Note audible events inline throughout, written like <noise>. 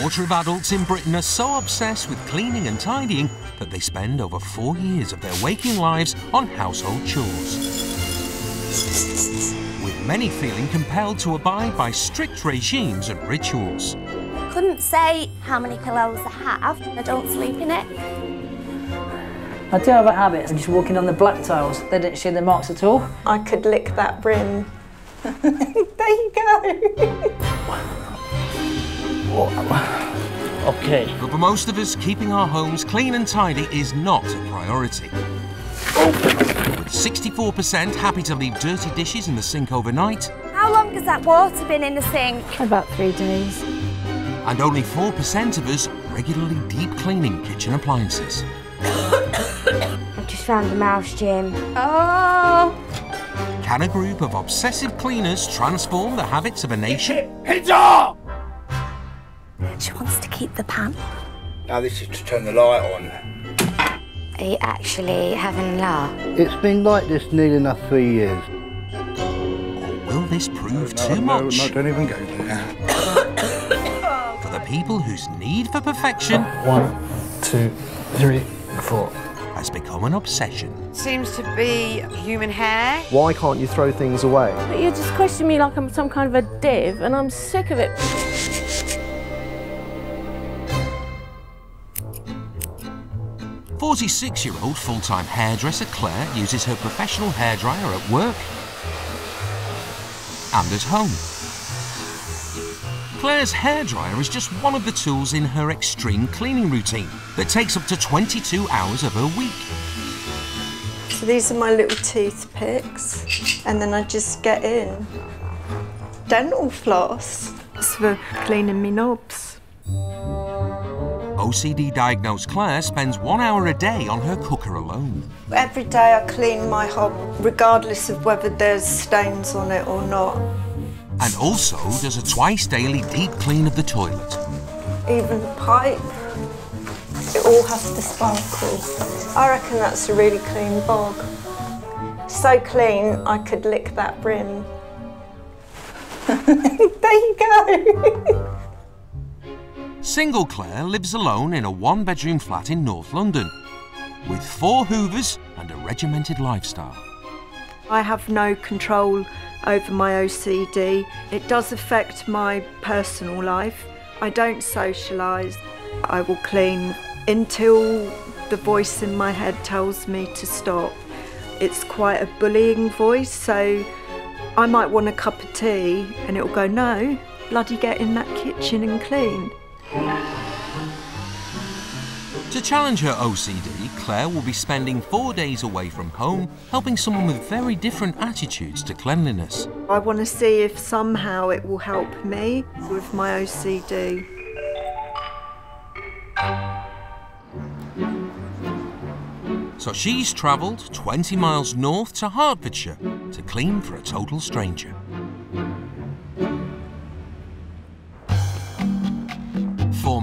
quarter of adults in Britain are so obsessed with cleaning and tidying that they spend over four years of their waking lives on household chores. With many feeling compelled to abide by strict regimes and rituals. Couldn't say how many pillows I have. I don't sleep in it. I do have a habit of just walking on the black tiles. They don't show the marks at all. I could lick that brim. <laughs> there you go. <laughs> Okay. But for most of us, keeping our homes clean and tidy is not a priority. With 64% happy to leave dirty dishes in the sink overnight, How long has that water been in the sink? About three days. and only 4% of us regularly deep cleaning kitchen appliances. I've just found a mouse, Jim. Oh. Can a group of obsessive cleaners transform the habits of a nation? She wants to keep the pan. Now this is to turn the light on. Are you actually having a laugh? It's been like this nearly enough three years. Or Will this prove No, too no, much no, don't even go there. <coughs> for the people whose need for perfection One, two, three, four. has become an obsession? Seems to be human hair. Why can't you throw things away? But you're just questioning me like I'm some kind of a div, and I'm sick of it. 46-year-old full-time hairdresser Claire uses her professional hairdryer at work and at home. Claire's hairdryer is just one of the tools in her extreme cleaning routine that takes up to 22 hours of her week. So these are my little toothpicks, and then I just get in. Dental floss. It's for cleaning me knobs. OCD diagnosed Claire spends one hour a day on her cooker alone. Every day I clean my hob, regardless of whether there's stains on it or not. And also does a twice daily deep clean of the toilet. Even the pipe. It all has to sparkle. I reckon that's a really clean bog. So clean, I could lick that brim. <laughs> there you go. <laughs> Single Claire lives alone in a one bedroom flat in North London with four hoovers and a regimented lifestyle. I have no control over my OCD. It does affect my personal life. I don't socialise. I will clean until the voice in my head tells me to stop. It's quite a bullying voice, so I might want a cup of tea and it'll go, no, bloody get in that kitchen and clean. To challenge her OCD, Claire will be spending four days away from home helping someone with very different attitudes to cleanliness. I want to see if somehow it will help me with my OCD. So she's travelled 20 miles north to Hertfordshire to clean for a total stranger.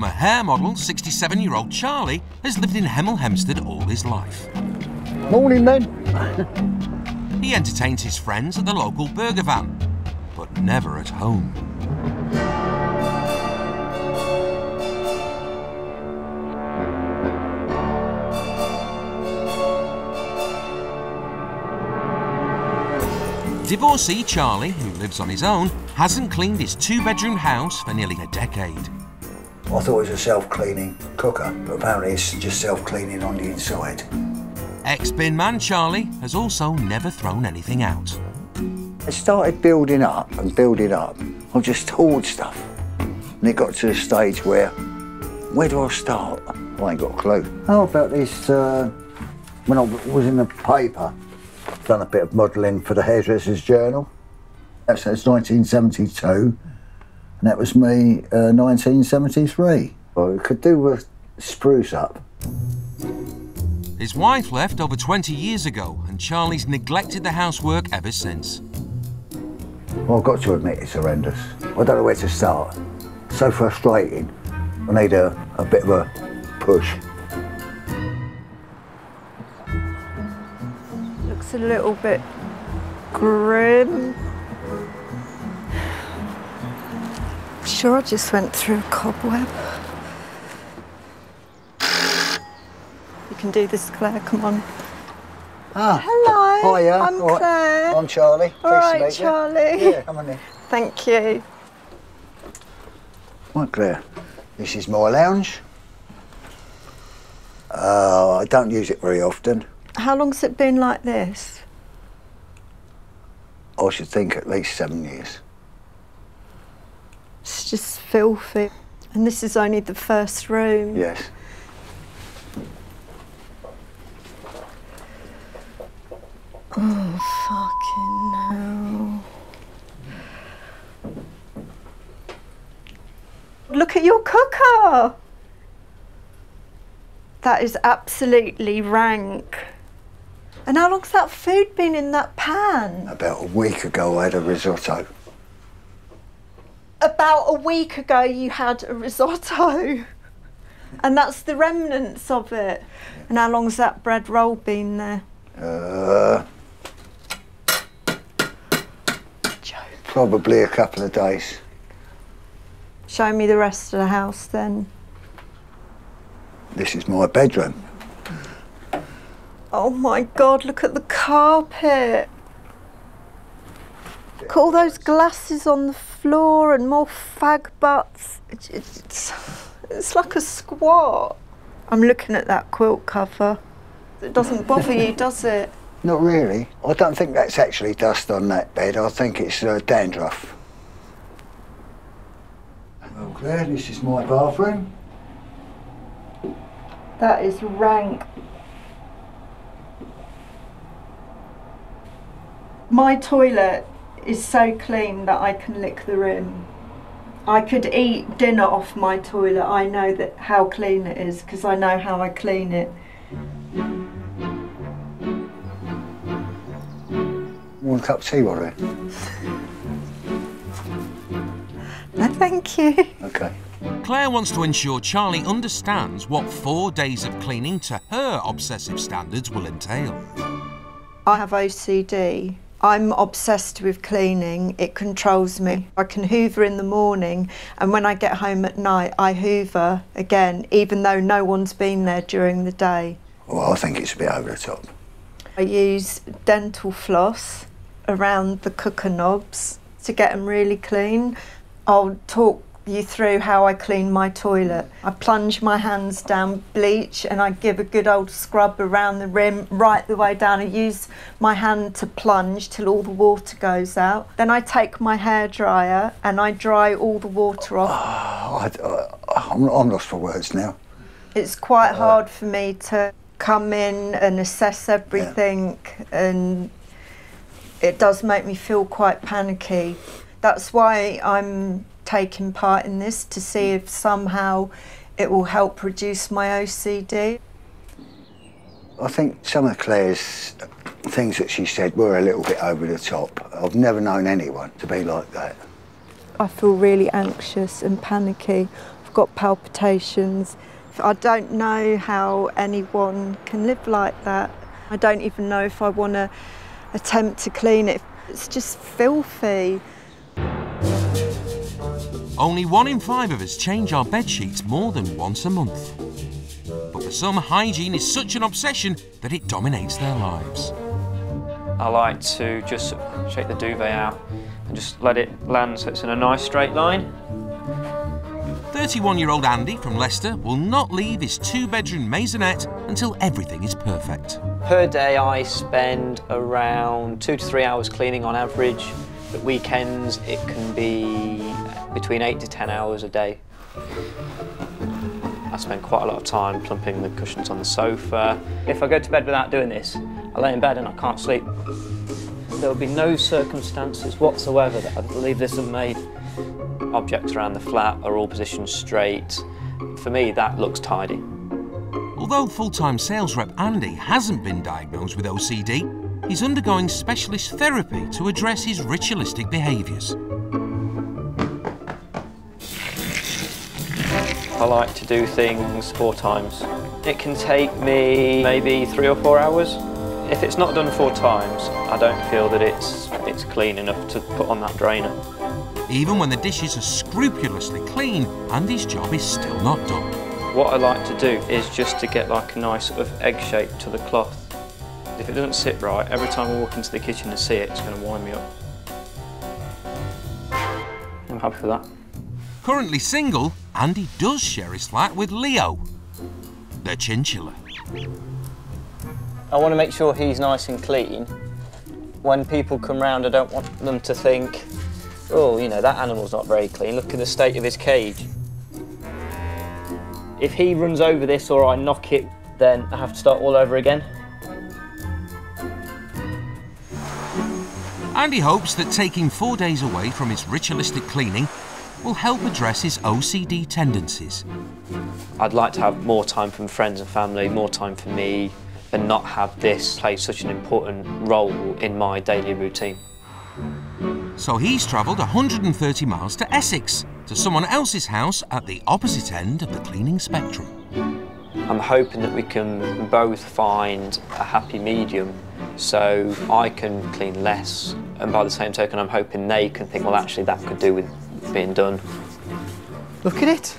Former hair model, 67 year old Charlie, has lived in Hemel Hempstead all his life. Morning then. He entertains his friends at the local burger van, but never at home. Divorcee Charlie, who lives on his own, hasn't cleaned his two bedroom house for nearly a decade. I thought it was a self-cleaning cooker, but apparently it's just self-cleaning on the inside. Ex bin man Charlie has also never thrown anything out. It started building up and building up. I just hoard stuff. And it got to the stage where, where do I start? I ain't got a clue. How about this, uh, when I was in the paper, done a bit of modelling for the Hairdresser's Journal. That says 1972, and that was me, uh, 1973. Well, we could do with spruce up. His wife left over 20 years ago, and Charlie's neglected the housework ever since. Well, I've got to admit it's horrendous. I don't know where to start. So frustrating. I need a, a bit of a push. Looks a little bit grim. Sure, I just went through a cobweb. You can do this, Claire, come on. Ah. Hello. Hiya. I'm All right. Claire. I'm Charlie. All right, you. Charlie. Yeah, come on in. Thank you. Right, Claire. This is my lounge. Uh, I don't use it very often. How long's it been like this? I should think at least seven years. It's just filthy. And this is only the first room. Yes. Oh, fucking hell. Look at your cooker. That is absolutely rank. And how long's that food been in that pan? About a week ago, I had a risotto. About a week ago, you had a risotto. And that's the remnants of it. And how long's that bread roll been there? Uh, probably a couple of days. Show me the rest of the house then. This is my bedroom. Oh my god, look at the carpet. Look at all those glasses on the floor and more fag butts. It's, it's, it's like a squat. I'm looking at that quilt cover. It doesn't bother you, <laughs> does it? Not really. I don't think that's actually dust on that bed. I think it's uh, dandruff. Well, Claire, this is my bathroom. That is rank. My toilet is so clean that I can lick the rim. I could eat dinner off my toilet. I know that how clean it is because I know how I clean it. One cup of tea, Warren. No, thank you. Okay. Claire wants to ensure Charlie understands what four days of cleaning to her obsessive standards will entail. I have OCD. I'm obsessed with cleaning. It controls me. I can hoover in the morning, and when I get home at night, I hoover again, even though no one's been there during the day. Well, I think it's a bit over the top. I use dental floss around the cooker knobs to get them really clean. I'll talk you through how I clean my toilet. I plunge my hands down bleach and I give a good old scrub around the rim right the way down. I use my hand to plunge till all the water goes out. Then I take my hair dryer and I dry all the water off. Oh, I, I, uh, I'm, I'm lost for words now. It's quite uh, hard for me to come in and assess everything and it does make me feel quite panicky. That's why I'm taking part in this to see if somehow it will help reduce my OCD. I think some of Claire's things that she said were a little bit over the top. I've never known anyone to be like that. I feel really anxious and panicky. I've got palpitations. I don't know how anyone can live like that. I don't even know if I want to attempt to clean it. It's just filthy. Only one in five of us change our bed sheets more than once a month. But for some, hygiene is such an obsession that it dominates their lives. I like to just shake the duvet out and just let it land so it's in a nice straight line. 31 year old Andy from Leicester will not leave his two bedroom maisonette until everything is perfect. Per day, I spend around two to three hours cleaning on average. At weekends, it can be between eight to 10 hours a day. I spend quite a lot of time plumping the cushions on the sofa. If I go to bed without doing this, I lay in bed and I can't sleep. There will be no circumstances whatsoever that I'd leave this unmade. Objects around the flat are all positioned straight. For me, that looks tidy. Although full time sales rep Andy hasn't been diagnosed with OCD, he's undergoing specialist therapy to address his ritualistic behaviours. I like to do things four times. It can take me maybe three or four hours. If it's not done four times, I don't feel that it's, it's clean enough to put on that drainer. Even when the dishes are scrupulously clean, Andy's job is still not done. What I like to do is just to get like a nice sort of egg shape to the cloth. If it doesn't sit right, every time I walk into the kitchen and see it, it's going to wind me up. I'm happy for that. Currently single, Andy does share his flat with Leo, the chinchilla. I want to make sure he's nice and clean. When people come round, I don't want them to think, oh, you know, that animal's not very clean. Look at the state of his cage. If he runs over this or I knock it, then I have to start all over again. Andy hopes that taking four days away from his ritualistic cleaning will help address his OCD tendencies. I'd like to have more time from friends and family, more time for me, and not have this play such an important role in my daily routine. So he's travelled 130 miles to Essex, to someone else's house at the opposite end of the cleaning spectrum. I'm hoping that we can both find a happy medium so I can clean less, and by the same token, I'm hoping they can think, well, actually, that could do with being done. Look at it.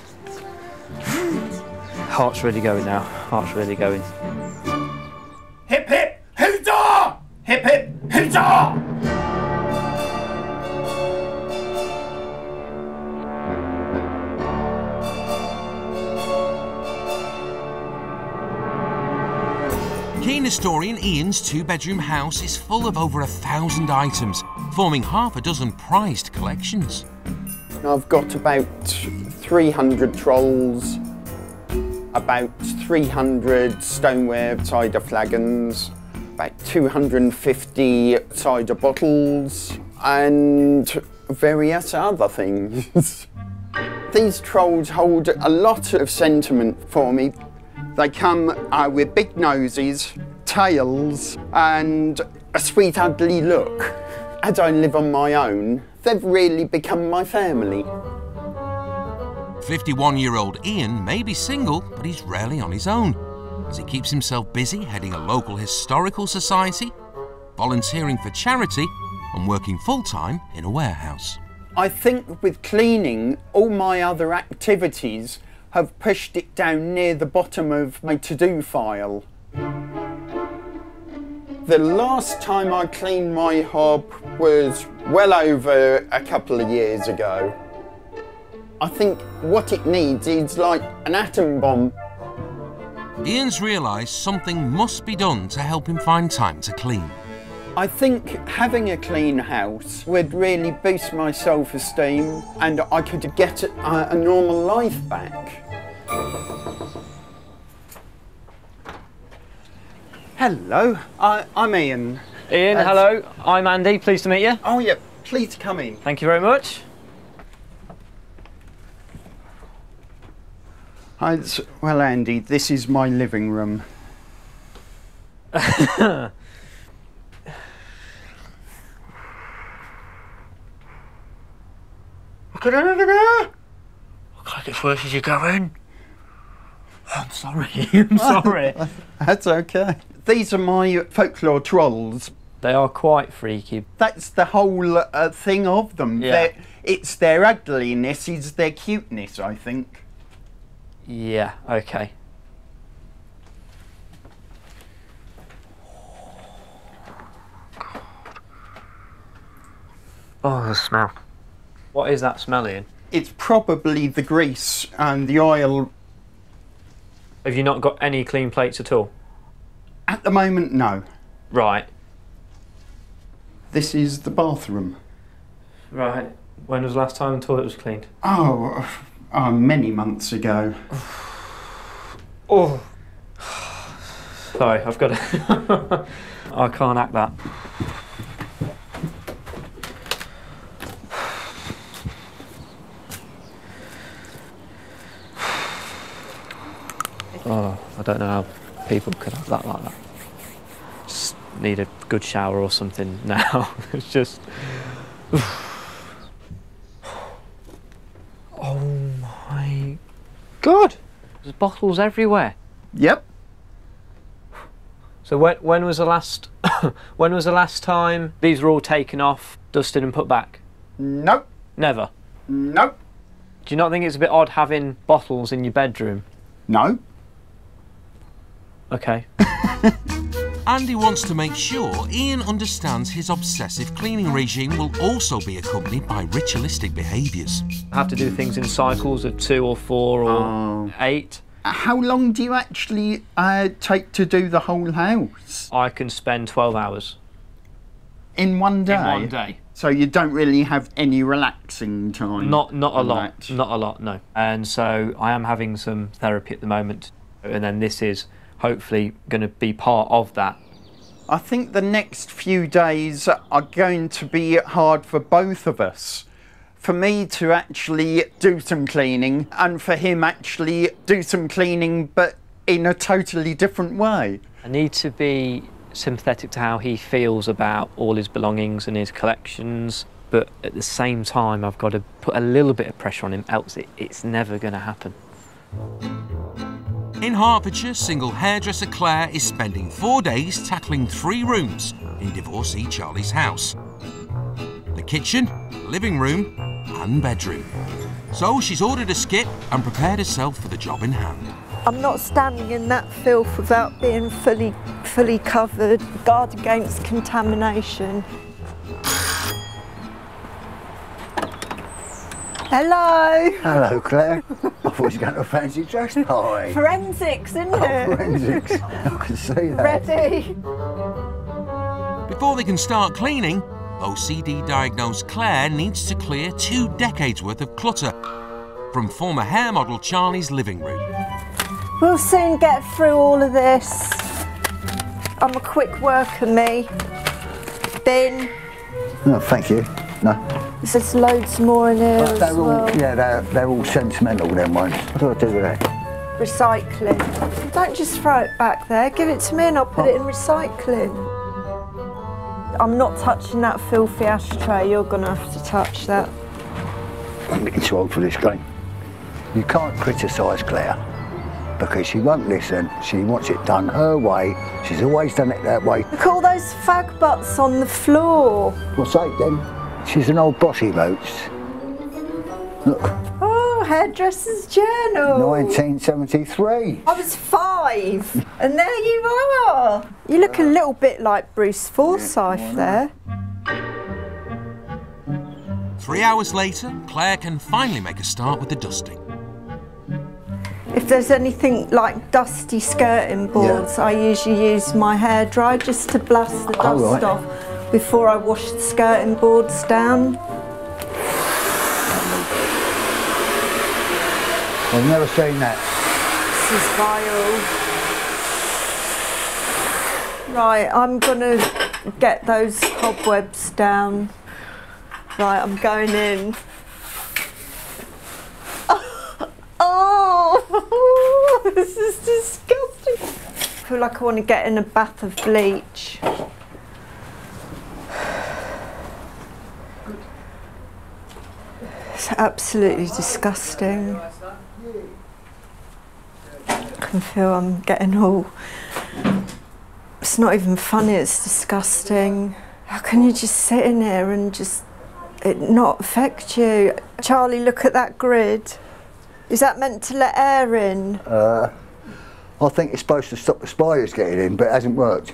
Heart's really going now. Heart's really going. Hip hip hoodah! Hip hip hoodah! Keen historian Ian's two-bedroom house is full of over a thousand items, forming half a dozen prized collections. I've got about 300 trolls, about 300 stoneware cider flagons, about 250 cider bottles, and various other things. <laughs> These trolls hold a lot of sentiment for me. They come uh, with big noses, tails, and a sweet, ugly look. As I live on my own, they've really become my family. 51-year-old Ian may be single, but he's rarely on his own, as he keeps himself busy heading a local historical society, volunteering for charity, and working full-time in a warehouse. I think with cleaning, all my other activities have pushed it down near the bottom of my to-do file. The last time I cleaned my hob was well over a couple of years ago. I think what it needs is like an atom bomb. Ian's realised something must be done to help him find time to clean. I think having a clean house would really boost my self-esteem and I could get a, a normal life back. Hello, I, I'm Ian. Ian, Uh, hello. I'm Andy. Pleased to meet you. Oh, yeah, please come in. Thank you very much. Hi, well, Andy, this is my living room. Look at it over there! Look like it's worse as you're going. I'm sorry, <laughs> I'm sorry. <laughs> That's okay. These are my folklore trolls. They are quite freaky. That's the whole uh, thing of them. Yeah. They're- It's their ugliness is their cuteness, I think. Yeah, okay. Oh, the smell. What is that smell, Ian? It's probably the grease and the oil. Have you not got any clean plates at all? At the moment, no. Right. This is the bathroom. Right. When was the last time the toilet was cleaned? Oh, uh, many months ago. Oh. <sighs> Sorry, I've got to. <laughs> I can't act that. <sighs> Oh, I don't know how people could have that like that. Need a good shower or something <laughs> now. it's just. <sighs> oh my god! There's bottles everywhere. Yep. So when when was the last <coughs> when was the last time these were all taken off, dusted and put back? Nope. Never. Nope. Do you not think it's a bit odd having bottles in your bedroom? No. Okay. <laughs> Andy wants to make sure Ian understands his obsessive cleaning regime will also be accompanied by ritualistic behaviours. I have to do things in cycles of two or four or eight. How long do you actually uh, take to do the whole house? I can spend 12 hours. In one day? In one day. So you don't really have any relaxing time? Not not a lot. that? Not a lot, no. And so I am having some therapy at the moment. And then this is hopefully going to be part of that. I think the next few days are going to be hard for both of us. For me to actually do some cleaning and for him actually do some cleaning but in a totally different way. I need to be sympathetic to how he feels about all his belongings and his collections, but at the same time, I've got to put a little bit of pressure on him, else it, it's never going to happen. In Hertfordshire, single hairdresser Claire is spending four days tackling three rooms in divorcee Charlie's house the kitchen, living room, and bedroom. So she's ordered a skip and prepared herself for the job in hand. I'm not standing in that filth without being fully, fully covered. Guard against contamination. Hello. Hello, Claire. I thought you were going to a fancy dress party. Forensics, isn't Oh, it? forensics. I can see that. Ready. Before they can start cleaning, OCD diagnosed Claire needs to clear two decades worth of clutter from former hair model Charlie's living room. We'll soon get through all of this. I'm a quick worker, me. Bin. No, thank you. No. There's loads more in here But as they're all, well. yeah, they're, they're all sentimental, them ones. What do I do with that? Recycling. Don't just throw it back there. Give it to me and I'll put it in oh. recycling. I'm not touching that filthy ashtray. You're going to have to touch that. I'm getting too old for this game. You can't criticise Claire because she won't listen. She wants it done her way. She's always done it that way. Look at all those fag butts on the floor. What's that then? She's an old bossy boots. Look, Oh, hairdresser's journal. 1973. I was five, and there you are. You look a little bit like Bruce Forsyth there. Three hours later, Claire can finally make a start with the dusting. If there's anything like dusty skirting boards, I usually use my hairdryer just to blast the dust Oh, right. off before I wash the skirting boards down. I've never seen that. This is vile. Right, I'm gonna get those cobwebs down. Right, I'm going in. <laughs> Oh, <laughs> this is disgusting. I feel like I want to get in a bath of bleach. It's absolutely disgusting. I can feel I'm getting all. It's not even funny, it's disgusting. How can you just sit in here and just it not affect you? Charlie, look at that grid. Is that meant to let air in? Uh, I think it's supposed to stop the spiders getting in, but it hasn't worked.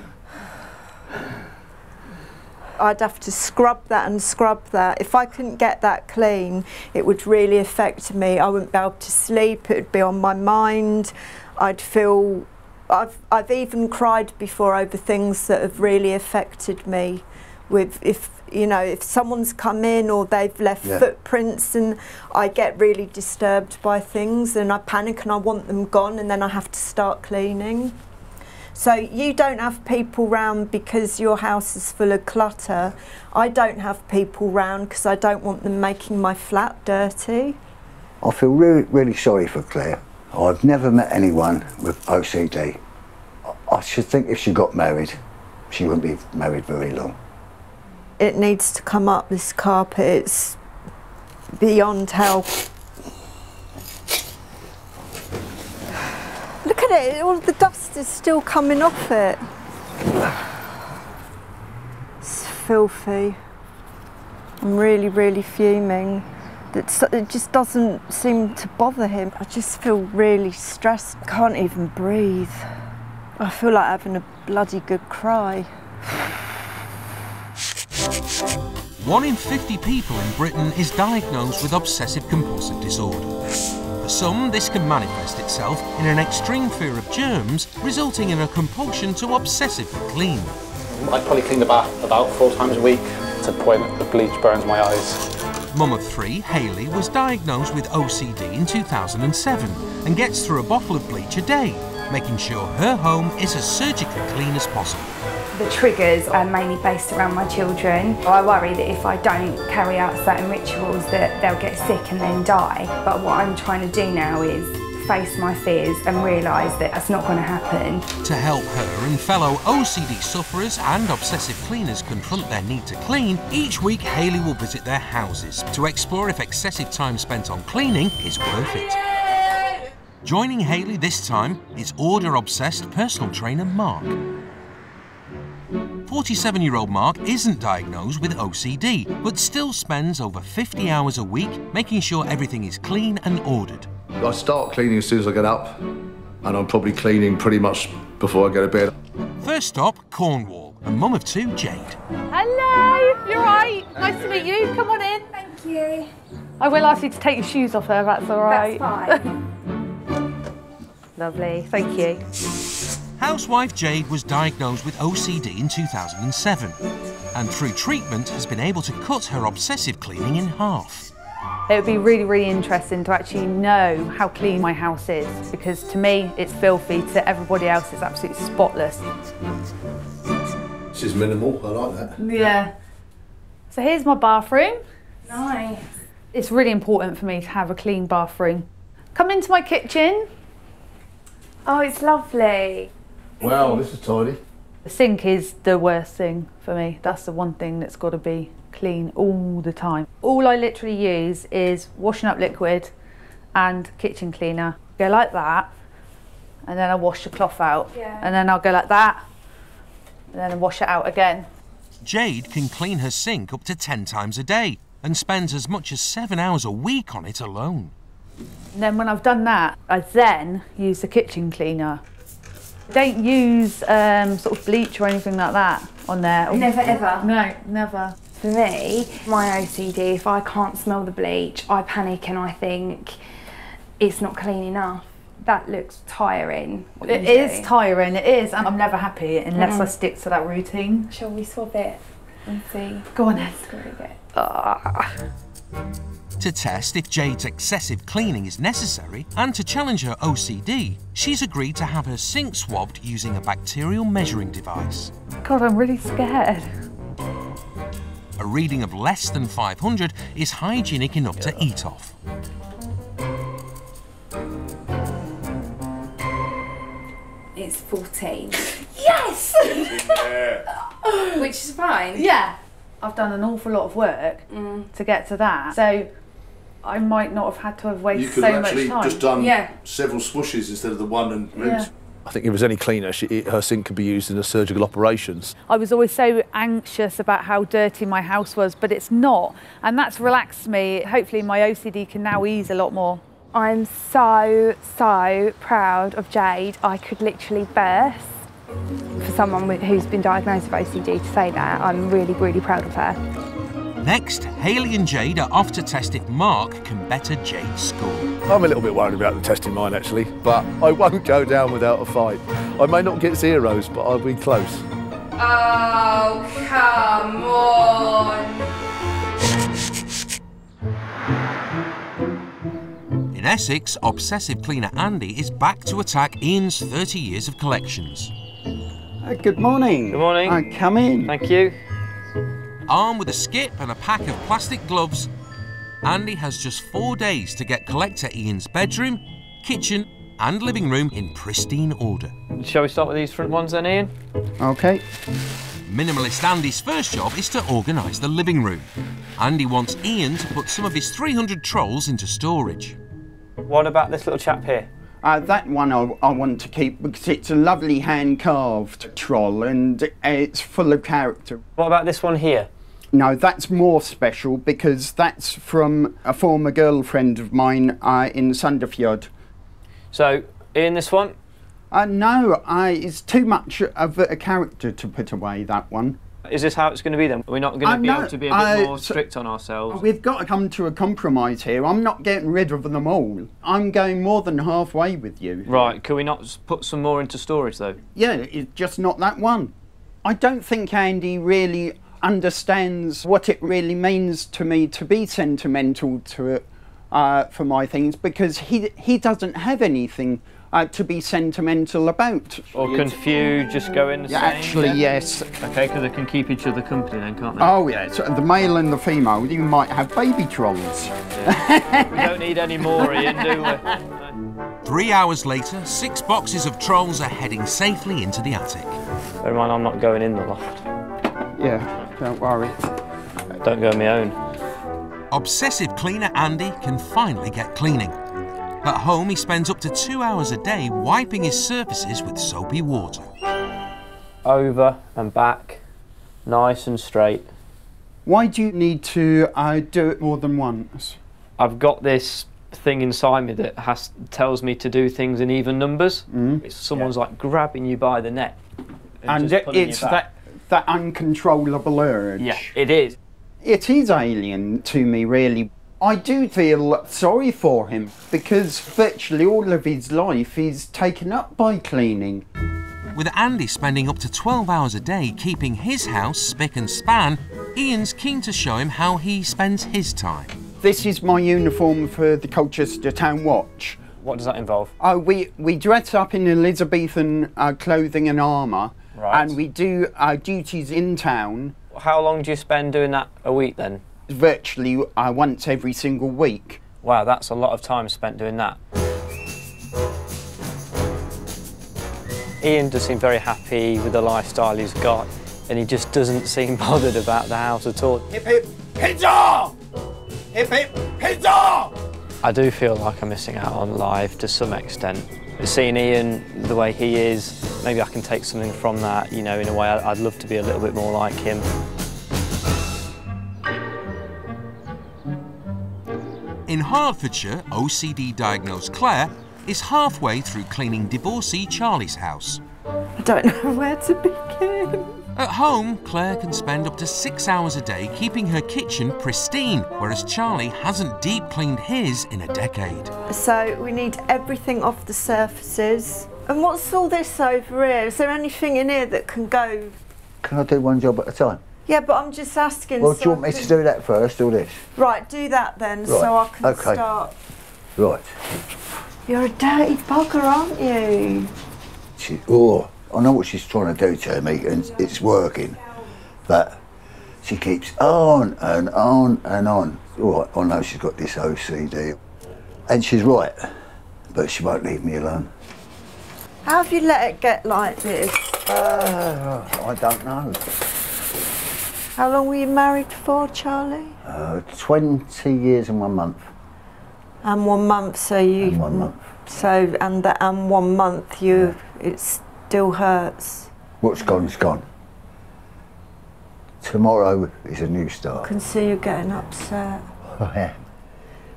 I'd have to scrub that and scrub that. If I couldn't get that clean, it would really affect me. I wouldn't be able to sleep, it would be on my mind. I'd feel. I've, I've even cried before over things that have really affected me. With if you know if someone's come in or they've left Yeah. footprints and I get really disturbed by things and I panic and I want them gone and then I have to start cleaning. So you don't have people round because your house is full of clutter. I don't have people round because I don't want them making my flat dirty. I feel really, really sorry for Claire. I've never met anyone with OCD. I- should think if she got married, she wouldn't be married very long. It needs to come up this carpet. It's beyond help. At it, all the dust is still coming off it. It's filthy. I'm really, really fuming. It just doesn't seem to bother him. I just feel really stressed. Can't even breathe. I feel like having a bloody good cry. One in 50 people in Britain is diagnosed with obsessive compulsive disorder. For some, this can manifest itself in an extreme fear of germs, resulting in a compulsion to obsessively clean. I probably clean the bath about four times a week to the point that the bleach burns my eyes. Mum of three, Haley, was diagnosed with OCD in 2007 and gets through a bottle of bleach a day, making sure her home is as surgically clean as possible. The triggers are mainly based around my children. I worry that if I don't carry out certain rituals that they'll get sick and then die. But what I'm trying to do now is face my fears and realise that that's not going to happen. To help her and fellow OCD sufferers and obsessive cleaners confront their need to clean, each week Hayley will visit their houses to explore if excessive time spent on cleaning is worth it. Joining Hayley this time is order-obsessed personal trainer Mark. 47 year old Mark isn't diagnosed with OCD, but still spends over 50 hours a week making sure everything is clean and ordered. I start cleaning as soon as I get up, and I'm probably cleaning pretty much before I go to bed. First stop, Cornwall, and mum of two, Jade. Hello, you're right. Nice to meet you. Come on in. Thank you. I will ask you to take your shoes off there, that's all right. That's fine. <laughs> Lovely, thank you. Housewife Jade was diagnosed with OCD in 2007 and through treatment has been able to cut her obsessive cleaning in half. It would be really, really interesting to actually know how clean my house is because to me it's filthy, to everybody else it's absolutely spotless. This is minimal, I like that. Yeah. So here's my bathroom. Nice. It's really important for me to have a clean bathroom. Come into my kitchen. Oh, it's lovely. Wow, this is tidy. The sink is the worst thing for me. That's the one thing that's got to be clean all the time. All I literally use is washing up liquid and kitchen cleaner. Go like that, and then I wash the cloth out. Yeah. And then I'll go like that, and then I wash it out again. Jade can clean her sink up to 10 times a day and spends as much as seven hours a week on it alone. And then when I've done that, I then use the kitchen cleaner. Don't use um, sort of bleach or anything like that on there. Never ever. No, never. For me, my OCD, if I can't smell the bleach, I panic and I think it's not clean enough. That looks tiring. It is do. tiring, it is, and I'm never happy unless I Mm. stick to that routine. Shall we swap it and see? Go on then. Screw it. Ah. To test if Jade's excessive cleaning is necessary and to challenge her OCD, she's agreed to have her sink swabbed using a bacterial measuring device. God, I'm really scared. A reading of less than 500 is hygienic enough to eat off. It's 14. <laughs> Yes! <laughs> Which is fine. Yeah. I've done an awful lot of work mm. to get to that. So I might not have had to have You wasted could so have actually much time. just done Yeah. several swooshes instead of the one and Yeah. I think if it was any cleaner, she, it, her sink could be used in a surgical operations. I was always so anxious about how dirty my house was, but it's not. And that's relaxed me. Hopefully, my OCD can now ease a lot more. I'm so, so proud of Jade. I could literally burst. For someone who's been diagnosed with OCD to say that, I'm really, really proud of her. Next, Haley and Jade are off to test if Mark can better Jade's score. I'm a little bit worried about the testing mine actually, but I won't go down without a fight. I may not get zeros, but I'll be close. Oh, come on. In Essex, obsessive cleaner Andy is back to attack Ian's 30 years of collections. Uh, good morning. Good morning. Uh, come in. Thank you. Armed with a skip and a pack of plastic gloves, Andy has just four days to get collector Ian's bedroom, kitchen, and living room in pristine order. Shall we start with these front ones then, Ian? Okay. Minimalist Andy's first job is to organise the living room. Andy wants Ian to put some of his 300 trolls into storage. What about this little chap here? Uh, that one I, I want to keep because it's a lovely hand carved troll and it's full of character. What about this one here? No, that's more special because that's from a former girlfriend of mine uh, in Sandefjord. So, in this one? Uh, no, I, it's too much of a character to put away, that one. Is this how it's going to be then? We're not going Uh, to be no, able to be a bit I- more strict on ourselves. We've got to come to a compromise here. I'm not getting rid of them all. I'm going more than halfway with you. Right, can we not put some more into storage though? Yeah, it's just not that one. I don't think Andy really understands what it really means to me to be sentimental to it uh, for my things because he he doesn't have anything uh, to be sentimental about. Or confused, just go in the Yeah, same? actually, yes. Okay, because they can keep each other company then, can't they? Oh yes, the male and the female. You might have baby trolls. we don't need any more, Ian, do we? Three hours later, six boxes of trolls are heading safely into the attic. Bear in mind, I'm not going in the loft. Yeah, don't worry. Don't go on my own. Obsessive cleaner Andy can finally get cleaning. At home, he spends up to two hours a day wiping his surfaces with soapy water. Over and back, nice and straight. Why do you need to uh, do it more than once? I've got this thing inside me that has tells me to do things in even numbers. It's someone's like grabbing you by the neck. And just it- pulling you it's back. that that uncontrollable urge. Yeah, it is. It is alien to me, really. I do feel sorry for him because virtually all of his life is taken up by cleaning. With Andy spending up to 12 hours a day keeping his house spick and span, Ian's keen to show him how he spends his time. This is my uniform for the Colchester Town Watch. What does that involve? Oh, we, we dress up in Elizabethan uh, clothing and armour, Right. and we do our duties in town How long do you spend doing that a week then? virtually uh, once every single week. Wow, that's a lot of time spent doing that. Ian does seem very happy with the lifestyle he's got, and he just doesn't seem <laughs> bothered about the house at all. Hip hip pizza! Hip hip pizza! I do feel like I'm missing out on life to some extent. Seeing Ian the way he is, maybe I can take something from that, you know, in a way I- I'd love to be a little bit more like him. In Hertfordshire, OCD diagnosed Claire is halfway through cleaning divorcee Charlie's house. I don't <laughs> know where to begin. At home, Claire can spend up to six hours a day keeping her kitchen pristine, whereas Charlie hasn't deep cleaned his in a decade. So we need everything off the surfaces. And what's all this over here? Is there anything in here that can go? Can I do one job at a time? Yeah, but I'm just asking. Well, so do you want I me to do that first or this? Right, do that then, so I can okay. start. Right. You're a dirty bugger, aren't you? She, oh, I know what she's trying to do to me, and it's working. But she keeps on and on and on. All right, I know she's got this OCD. And she's right, but she won't leave me alone. How have you let it get like this? Uh, I don't know. How long were you married for, Charlie? Uh, 20 years and one month. And one month, so you. And one month. So and the and one month, you it still hurts. What's gone's gone. Tomorrow is a new start. I can see you getting upset. I am.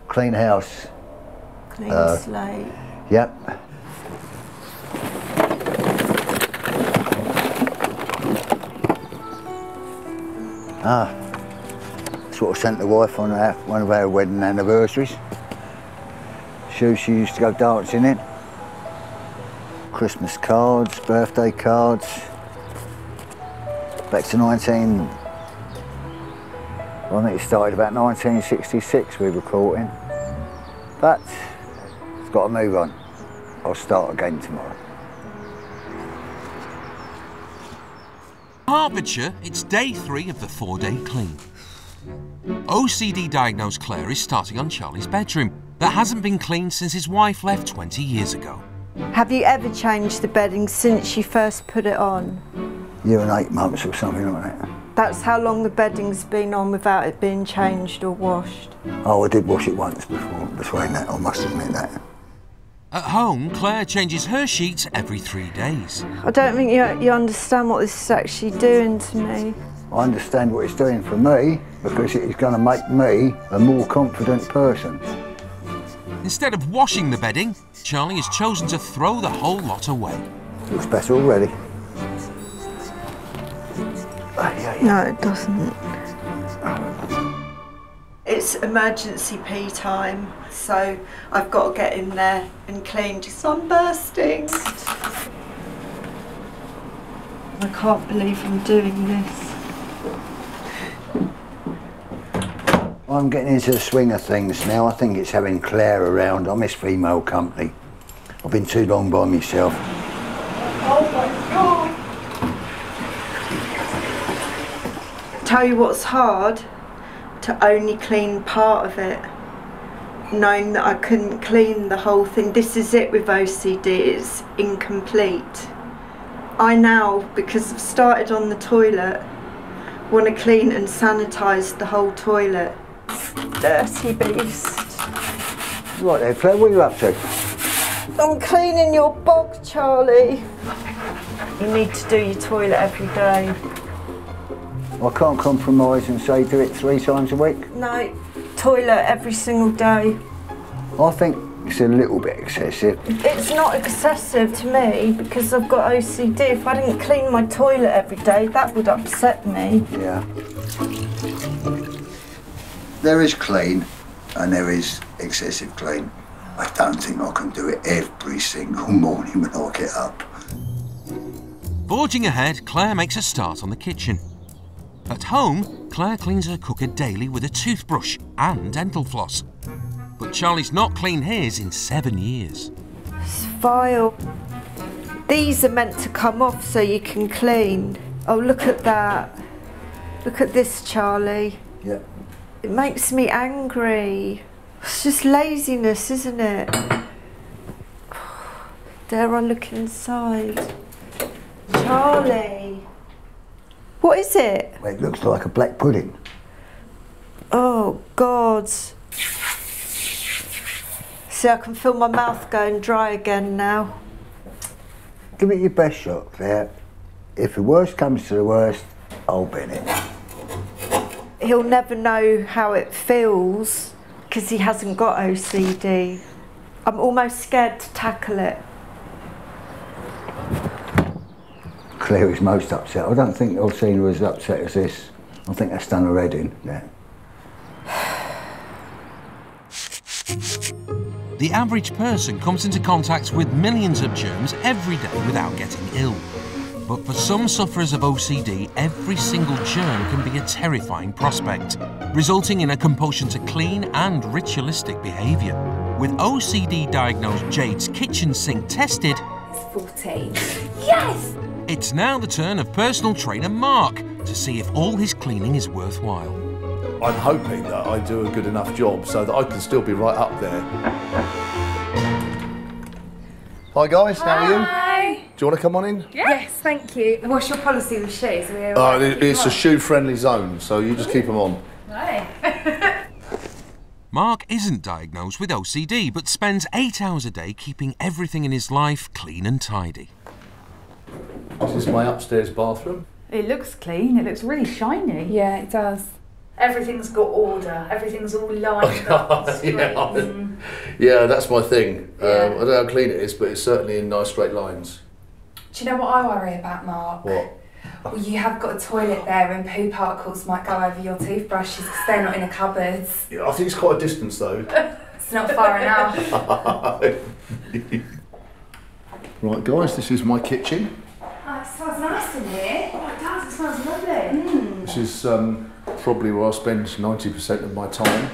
Clean house. Clean Uh, slate. Yep. Ah, that's what I sent the wife on our, one of our wedding anniversaries. Shoes she used to go dancing in. Christmas cards, birthday cards. Back to 19. I think it started about 1966 we were courting. But it's got to move on. I'll start again tomorrow. Hertfordshire, it's day three of the four day clean. OCD diagnosed Claire is starting on Charlie's bedroom that hasn't been cleaned since his wife left 20 years ago. Have you ever changed the bedding since you first put it on? Year and eight months or something like that. That's how long the bedding's been on without it being changed or washed. Oh, I did wash it once before, between that, I must admit that. At home, Claire changes her sheets every three days. I don't think you, you understand what this is actually doing to me. I understand what it's doing for me because it is going to make me a more confident person. Instead of washing the bedding, Charlie has chosen to throw the whole lot away. Looks better already. No, it doesn't. It's emergency pee time, so I've got to get in there and clean just I'm bursting. I can't believe I'm doing this. I'm getting into the swing of things now. I think it's having Claire around. I miss female company. I've been too long by myself. Oh my god! Tell you what's hard? To only clean part of it. Knowing that I couldn't clean the whole thing. This is it with OCD, it's incomplete. I now, because I've started on the toilet, want to clean and sanitise the whole toilet. Dirty beast. Right there, Claire, what are you up to? I'm cleaning your bog, Charlie. You need to do your toilet every day. I can't compromise and say do it three times a week. No, toilet every single day. I think it's a little bit excessive. It's not excessive to me because I've got OCD. If I didn't clean my toilet every day, that would upset me. Yeah. There is clean and there is excessive clean. I don't think I can do it every single morning when I get up. Forging ahead, Claire makes a start on the kitchen. At home, Claire cleans her cooker daily with a toothbrush and dental floss. But Charlie's not cleaned his in seven years. It's vile. These are meant to come off so you can clean. Oh, look at that. Look at this, Charlie. Yeah. It makes me angry. It's just laziness, isn't it? <sighs> Dare I look inside? Charlie. What is it? Well, it looks like a black pudding. Oh, God. See, I can feel my mouth going dry again now. Give it your best shot, Claire. If the worst comes to the worst, I'll bin it. He'll never know how it feels because he hasn't got OCD. I'm almost scared to tackle it. Claire is most upset. I don't think I've seen her as upset as this. I think that's done her head in. Yeah. The average person comes into contact with millions of germs every day without getting ill. But for some sufferers of OCD, every single germ can be a terrifying prospect, resulting in a compulsion to clean and ritualistic behaviour. With OCD diagnosed Jade's kitchen sink tested, It's 14. Yes! it's now the turn of personal trainer Mark to see if all his cleaning is worthwhile. I'm hoping that I do a good enough job so that I can still be right up there. Hi guys, how are you? Hi. Do you want to come on in? Yes, thank you. What's your policy with shoes? Are we Uh, it- it's a shoe-friendly zone, so you just keep them on. <laughs> Mark isn't diagnosed with OCD, but spends eight hours a day keeping everything in his life clean and tidy. This is my upstairs bathroom. It looks clean. It looks really shiny. Yeah, it does. Everything's got order. Everything's all lined <laughs> up. yeah, yeah, that's my thing. Um, I don't know how clean it is, but it's certainly in nice straight lines. Do you know what I worry about, Mark? What? Well, you have got a toilet there and poo particles might go over your toothbrushes because they're not in the cupboards. Yeah, I think it's quite a distance though. <laughs> It's not far enough. <laughs> right, guys, this is my kitchen. Oh, it smells nice in here. Oh, it does. It smells lovely. This is um, probably where I spend 90% of my time.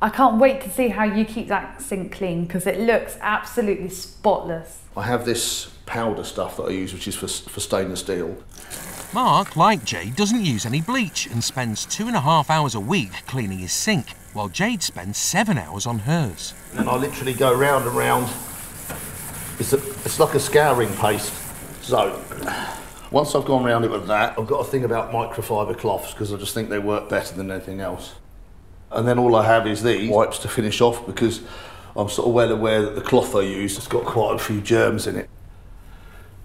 I can't wait to see how you keep that sink clean because it looks absolutely spotless. I have this powder stuff that I use, which is for, for stainless steel. Mark, like Jade, doesn't use any bleach and spends two and a half hours a week cleaning his sink, while Jade spends seven hours on hers. And I literally go round and round. It's, a, it's like a scouring paste. So, once I've gone round it with that, I've got a thing about microfiber cloths because I just think they work better than anything else. And then all I have is these wipes to finish off because I'm sort of well aware that the cloth I use has got quite a few germs in it.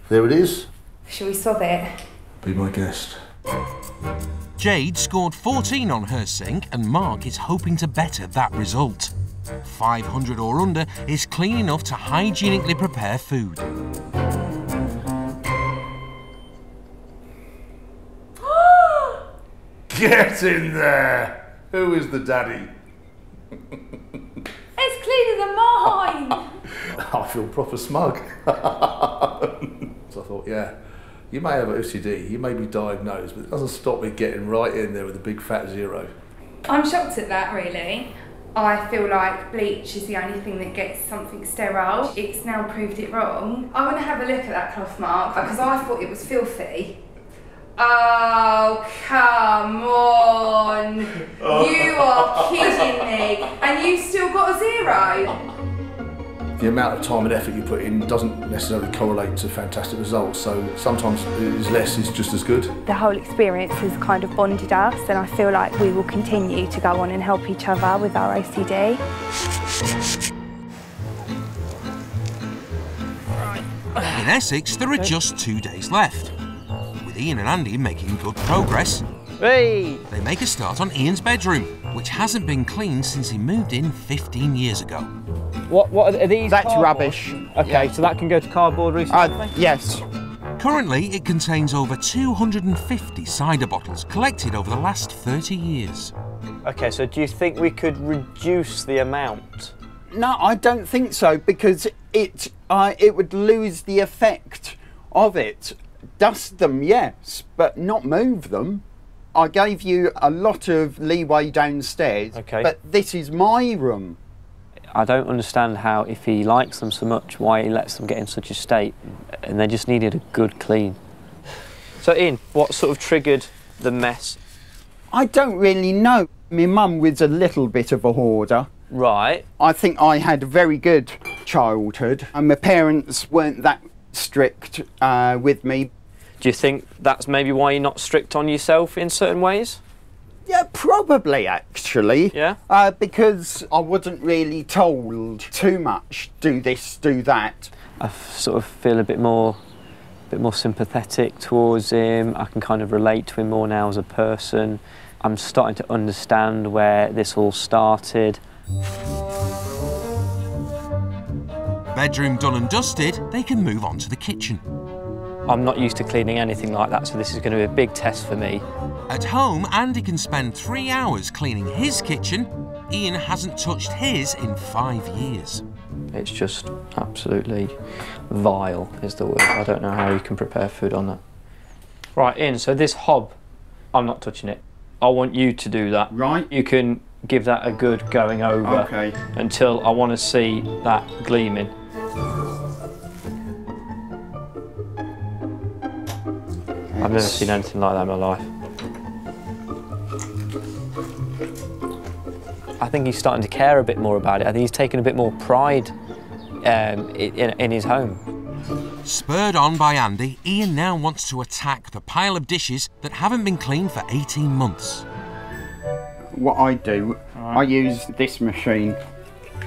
There it is. Shall we swab it? Be my guest. Jade scored 14 on her sink and Mark is hoping to better that result. 500 or under is clean enough to hygienically prepare food. <gasps> Get in there! Who is the daddy? It's cleaner than mine. <laughs> I feel proper smug. <laughs> so I thought, yeah, you may have OCD, you may be diagnosed, but it doesn't stop me getting right in there with a big fat zero. I'm shocked at that really. I feel like bleach is the only thing that gets something sterile. It's now proved it wrong. I want to have a look at that cloth mark because I thought it was filthy. Oh, come on. <laughs> You are kidding me. And you've still got a zero. The amount of time and effort you put in doesn't necessarily correlate to fantastic results, so sometimes is less is just as good. The whole experience has kind of bonded us and I feel like we will continue to go on and help each other with our OCD. In Essex, there are just two days left. With Ian and Andy making good progress, Hey! they make a start on Ian's bedroom, which hasn't been cleaned since he moved in 15 years ago. What, what are, are these? That's cardboard? rubbish. Okay, so that can go to cardboard recycling? Uh, yes. Currently, it contains over 250 cider bottles collected over the last 30 years. Okay, so do you think we could reduce the amount? No, I don't think so because it uh, it would lose the effect of it. Dust them, yes, but not move them. I gave you a lot of leeway downstairs, Okay. but this is my room. I don't understand how, if he likes them so much, why he lets them get in such a state, and they just needed a good clean. So, Ian, what sort of triggered the mess? I don't really know. My mum was a little bit of a hoarder. Right. I think I had a very good childhood, and my parents weren't that strict uh, with me. Do you think that's maybe why you're not strict on yourself in certain ways? Yeah, probably actually. Yeah? Uh, because I wasn't really told too much. Do this, do that. I f- sort of feel a bit more, a bit more sympathetic towards him. I can kind of relate to him more now as a person. I'm starting to understand where this all started. Bedroom done and dusted, they can move on to the kitchen. I'm not used to cleaning anything like that, so this is going to be a big test for me. At home, Andy can spend three hours cleaning his kitchen. Ian hasn't touched his in five years. It's just absolutely vile, is the word. I don't know how you can prepare food on that. Right, Ian, so this hob, I'm not touching it. I want you to do that. Right. You can give that a good going over Okay. until I want to see that gleaming. I've never seen anything like that in my life. I think he's starting to care a bit more about it. I think he's taking a bit more pride um, in, in his home. Spurred on by Andy, Ian now wants to attack the pile of dishes that haven't been cleaned for 18 months. What I do, I use this machine.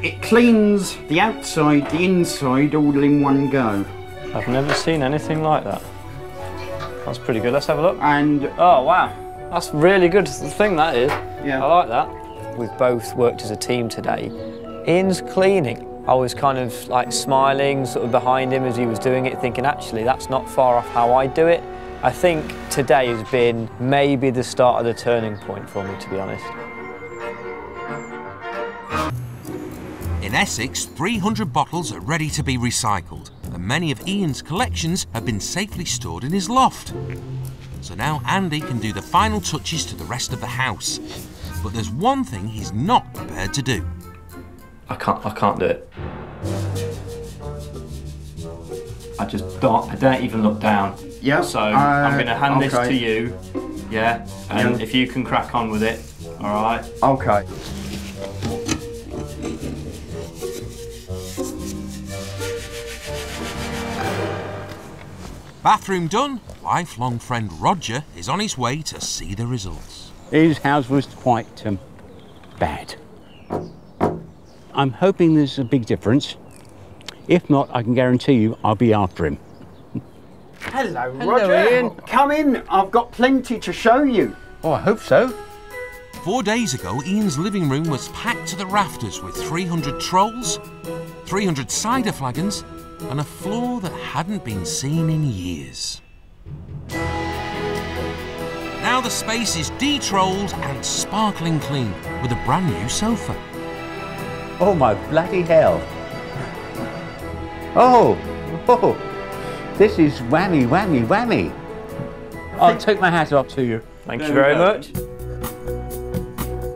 It cleans the outside, the inside, all in one go. I've never seen anything like that. That's pretty good. Let's have a look. And oh wow, that's really good thing that is. Yeah. I like that. We've both worked as a team today. Ian's cleaning. I was kind of like smiling sort of behind him as he was doing it, thinking actually that's not far off how I do it. I think today has been maybe the start of the turning point for me, to be honest. In Essex, 300 bottles are ready to be recycled, and many of Ian's collections have been safely stored in his loft. So now Andy can do the final touches to the rest of the house. But there's one thing he's not prepared to do. I can't. I can't do it. I just don't. I don't even look down. Yeah. So I'm going to uh, hand this to you. Yeah. And Yeah. if you can crack on with it. All right. Okay. Bathroom done, lifelong friend Roger is on his way to see the results. His house was quite um, bad. I'm hoping there's a big difference. If not, I can guarantee you I'll be after him. Hello, Hello, Roger. Ian. Come in. I've got plenty to show you. Oh, I hope so. Four days ago, Ian's living room was packed to the rafters with 300 trolls, 300 cider flagons, and a floor that hadn't been seen in years. Now the space is de-trolled and sparkling clean with a brand new sofa. Oh my bloody hell. Oh, oh, this is whammy, whammy, whammy. I'll take my hat off to you. Thank you very much.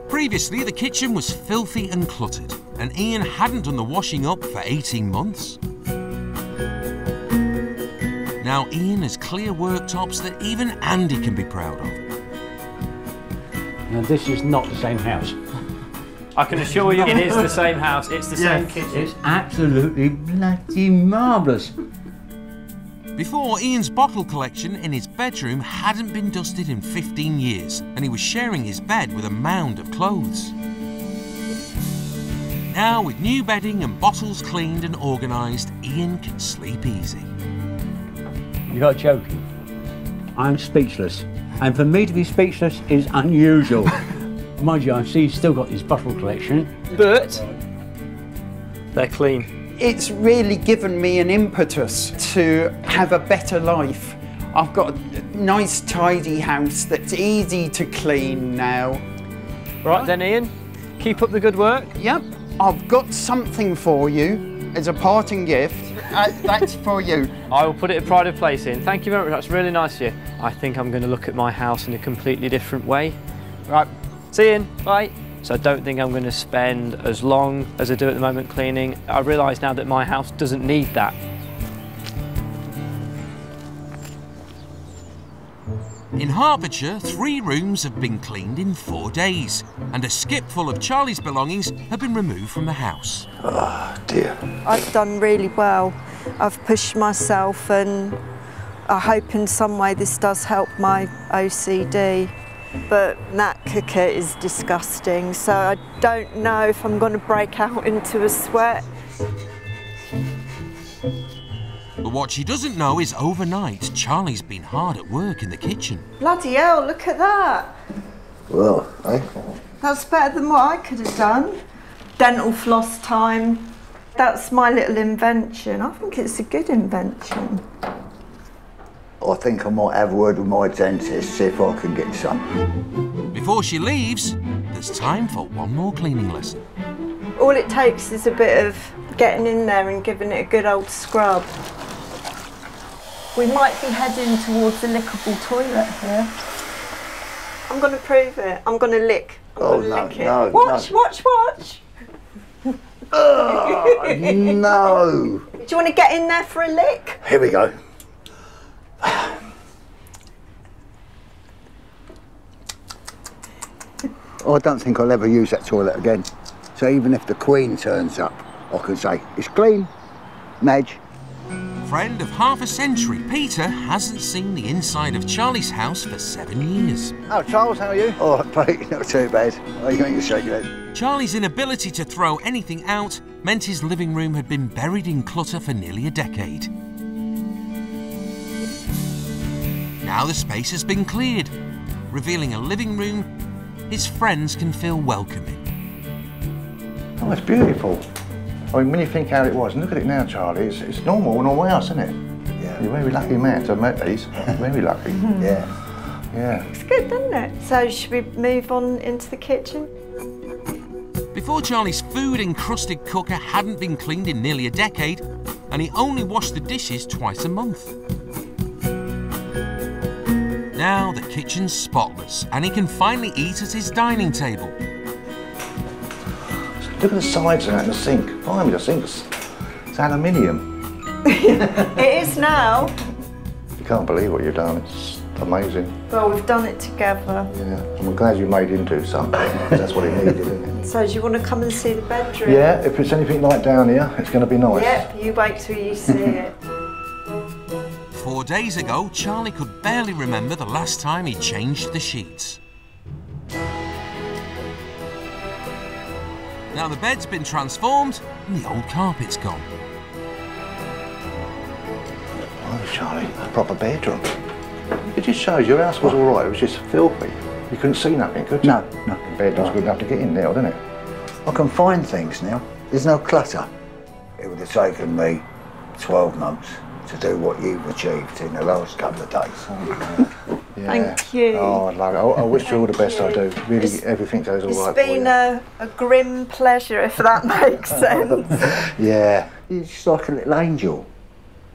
Previously, the kitchen was filthy and cluttered, and Ian hadn't done the washing up for 18 months. Now Ian has clear worktops that even Andy can be proud of. Now this is not the same house. I can assure you it is the same house, it's the same kitchen. It's absolutely bloody marvellous. Before, Ian's bottle collection in his bedroom hadn't been dusted in 15 years, and he was sharing his bed with a mound of clothes. Now, with new bedding and bottles cleaned and organised, Ian can sleep easy. You're joking. I'm speechless. And for me to be speechless is unusual. <laughs> Mind you, I see you've still got this bottle collection. But they're clean. It's really given me an impetus to have a better life. I've got a nice, tidy house that's easy to clean now. Right then, Ian, keep up the good work. Yep, I've got something for you as a parting gift. Uh, that's for you. <laughs> I will put it in pride of place in. Thank you very much, that's really nice of you. I think I'm going to look at my house in a completely different way. Right, see you, Ian. bye. So I don't think I'm going to spend as long as I do at the moment cleaning. I realise now that my house doesn't need that. In Hertfordshire, three rooms have been cleaned in four days, and a skip full of Charlie's belongings have been removed from the house. Oh dear. I've done really well. I've pushed myself and I hope in some way this does help my OCD. But that cooker is disgusting, so I don't know if I'm going to break out <laughs> into a sweat. But what she doesn't know is overnight, Charlie's been hard at work in the kitchen. Bloody hell, look at that. Well, eh? That's better than what I could have done. Dental floss time. That's my little invention. I think it's a good invention. I think I might have a word with my dentist, see if I can get some. Before she leaves, there's time for one more cleaning lesson. All it takes is a bit of getting in there and giving it a good old scrub. We might be heading towards the lickable toilet here. I'm going to prove it. I'm going to lick. I'm Oh, no, lick no, watch, no. watch, watch. <laughs> Oh, no. Do you want to get in there for a lick? Here we go. <sighs> Oh, I don't think I'll ever use that toilet again. So even if the Queen turns up, I can say, it's clean, Madge. Friend of half a century, Peter hasn't seen the inside of Charlie's house for seven years. Oh, Charles, how are you? Oh, mate, <laughs> not too bad. Oh, you going to shake your head? Charlie's inability to throw anything out meant his living room had been buried in clutter for nearly a decade. Now the space has been cleared, revealing a living room his friends can feel welcoming. Oh, it's beautiful. I mean, when you think how it was, and look at it now, Charlie, it's, it's normal, a normal house, isn't it? Yeah. You're a very lucky man to have met these. <laughs> very lucky. Yeah. Yeah. It's good, doesn't it? So should we move on into the kitchen? Before Charlie's food encrusted cooker hadn't been cleaned in nearly a decade, and he only washed the dishes twice a month. Now the kitchen's spotless, and he can finally eat at his dining table. Look at the sides of that and the sink. Blimey, the sink's it's aluminium. <laughs> it is now. You can't believe what you've done. It's amazing. Well, we've done it together. Yeah. I'm glad you made into something. that's what he needed, isn't it? So do you want to come and see the bedroom? Yeah, if it's anything like down here, it's going to be nice. Yep, you wait till you see <laughs> it. Four days ago, Charlie could barely remember the last time he changed the sheets. Now the bed's been transformed and the old carpet's gone. Oh, Charlie, a proper bedroom. It just shows your house was all right. It was just filthy. You couldn't see nothing, could you? No, no. Bed was good enough to get in now, didn't it? I can find things now. There's no clutter. It would have taken me 12 months to do what you've achieved in the last couple of days. Oh, Yeah. Thank you. Oh, I love it. I, I wish you all the best. I do. Really, It's- everything goes all It's right been a, a grim pleasure, if that <laughs> makes sense. <laughs> Yeah. She's like a little angel.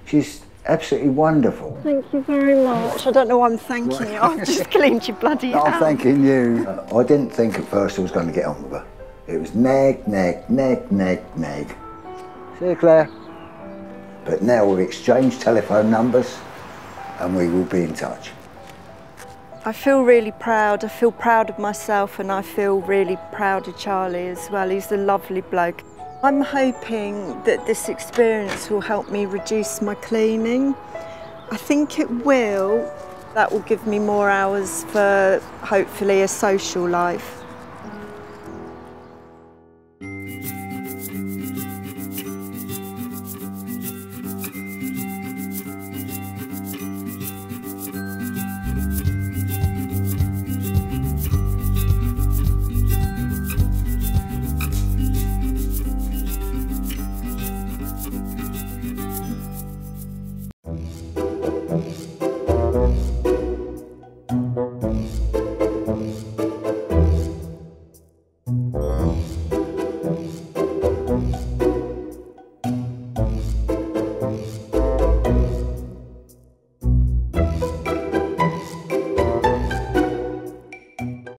She's absolutely wonderful. Thank you very much. I don't know why I'm thanking you. I've just <laughs> cleaned your bloody I'm thanking you. I didn't think at first I was going to get on with her. It was nag, nag, nag, nag, nag. See you, Claire. But now we've exchanged telephone numbers and we will be in touch. I feel really proud. I feel proud of myself and I feel really proud of Charlie as well. He's a lovely bloke. I'm hoping that this experience will help me reduce my cleaning. I think it will. That will give me more hours for hopefully a social life.